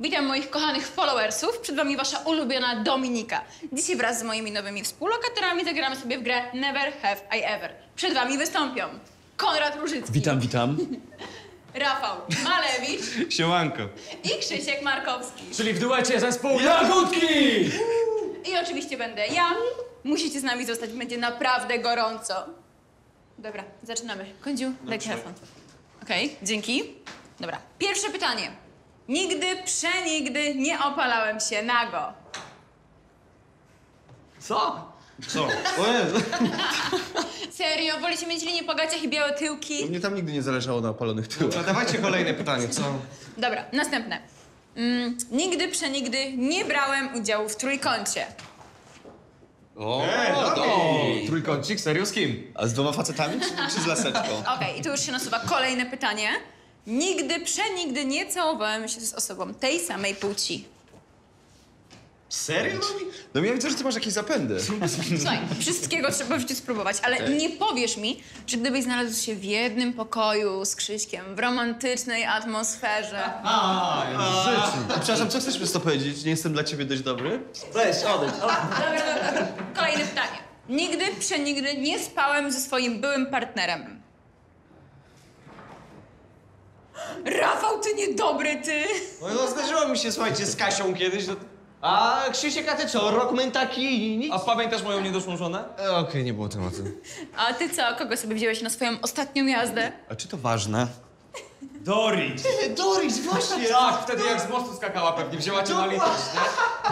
Witam moich kochanych followersów. Przed wami wasza ulubiona Dominika. Dzisiaj wraz z moimi nowymi współlokatorami zagramy sobie w grę Never Have I Ever. Przed wami wystąpią Konrad Różycki, Witam, witam. Rafał Malewicz Siemanko. i Krzysiek Markowski. Czyli w duecie zespół Jagódki! I oczywiście będę ja. Musicie z nami zostać, będzie naprawdę gorąco. Dobra, zaczynamy. Kądziu, daj telefon. Okej, dzięki. Dobra, pierwsze pytanie. Nigdy, przenigdy nie opalałem się nago. Co? Co? O Jezu. Serio, wolicie mieć linię po gaciach i białe tyłki? Mnie tam nigdy nie zależało na opalonych tyłach. No, dawajcie kolejne pytanie, co? Dobra, następne. Mm, nigdy, przenigdy nie brałem udziału w trójkącie. O, Trójkącik? Serio z kim? A z dwoma facetami czy, czy z laseczką? Okej, i tu już się nasuwa kolejne pytanie. Nigdy, przenigdy nie całowałem się z osobą tej samej płci. Serio? No ja widzę, że ty masz jakieś zapędy. Słuchaj, wszystkiego trzeba w życiu spróbować, ale nie powiesz mi, że gdybyś znalazł się w jednym pokoju z Krzyśkiem, w romantycznej atmosferze, Przepraszam, co chcesz przez to powiedzieć? Nie jestem dla ciebie dość dobry? Weź, odejdź. Dobra, dobra, dobra. Kolejne pytanie. Nigdy, przenigdy nie spałem ze swoim byłym partnerem. Rafał, ty niedobry, ty! No, no zdarzyło mi się, słuchajcie, z Kasią kiedyś. No... A Krzysiek, a ty co? Rockman taki nic? A pamiętasz moją niedoszłą żonę? E, Okej, nie było tematu. A ty co, kogo sobie wziąłeś na swoją ostatnią jazdę? A czy to ważne? Doris! Doris, właśnie! Tak, wtedy jak z mostu skakała pewnie, wzięła cię na litość,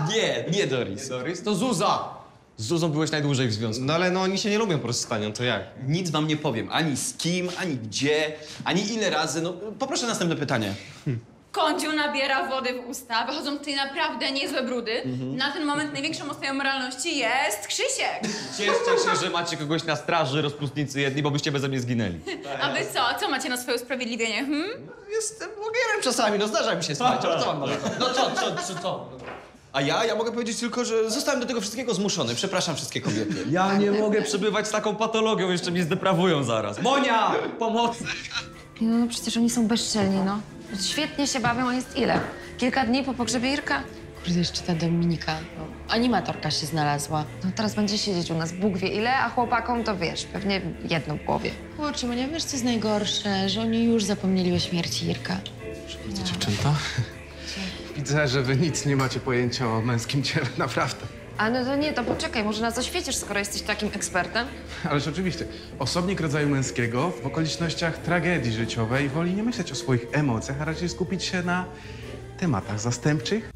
nie? Nie, nie Doris. Doris? To Zuza! Z Zuzą byłeś najdłużej w związku. No ale no oni się nie lubią po prostu z panią, to jak? Nic wam nie powiem. Ani z kim, ani gdzie, ani ile razy. No poproszę następne pytanie. Kądziu nabiera wody w usta, wychodzą tutaj naprawdę niezłe brudy. Na ten moment największą ostoją moralności jest Krzysiek. Cieszcie się, że macie kogoś na straży, rozpustnicy jedni, bo byście beze mnie zginęli. A wy co? Co macie na swoje usprawiedliwienie? Hmm? Jestem bogierem czasami, no zdarza mi się, słuchajcie, no co mam na? No co, co, co, co? A ja? Ja mogę powiedzieć tylko, że zostałem do tego wszystkiego zmuszony. Przepraszam wszystkie kobiety. Ja nie mogę przebywać z taką patologią, jeszcze mnie zdeprawują zaraz. Monia! Pomocy! No, no przecież oni są bezczelni, no. Świetnie się bawią, a jest ile? Kilka dni po pogrzebie Irka? Kurde, jeszcze ta Dominika. No, animatorka się znalazła. No teraz będzie siedzieć u nas Bóg wie ile, a chłopakom to wiesz, pewnie jedno w głowie. Kurczę, Monia, wiesz co jest najgorsze? Że oni już zapomnieli o śmierci Irka. Dziewczęta? Widzę, że wy nic nie macie pojęcia o męskim ciele, naprawdę. A no to nie, to poczekaj, może nas oświecisz, skoro jesteś takim ekspertem? Ależ oczywiście, osobnik rodzaju męskiego w okolicznościach tragedii życiowej woli nie myśleć o swoich emocjach, a raczej skupić się na tematach zastępczych